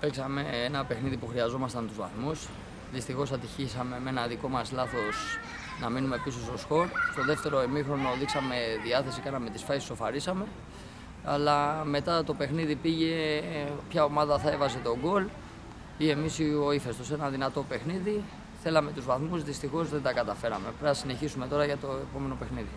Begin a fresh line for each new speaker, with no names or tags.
Παίξαμε ένα παιχνίδι που χρειαζόμασταν τους βαθμούς. Δυστυχώς ατυχήσαμε με ένα δικό μας λάθος να μείνουμε πίσω στο σκορ. Στο δεύτερο ημίχρονο δείξαμε διάθεση, κάναμε τις φάσεις σοφαρίσαμε. Αλλά μετά το παιχνίδι πήγε ποια ομάδα θα έβαζε τον γκολ ή εμείς ή ο ύφεστο. Ένα δυνατό παιχνίδι. Θέλαμε τους βαθμούς, δυστυχώς δεν τα καταφέραμε. Πρέπει να συνεχίσουμε τώρα για το επόμενο παιχνίδι.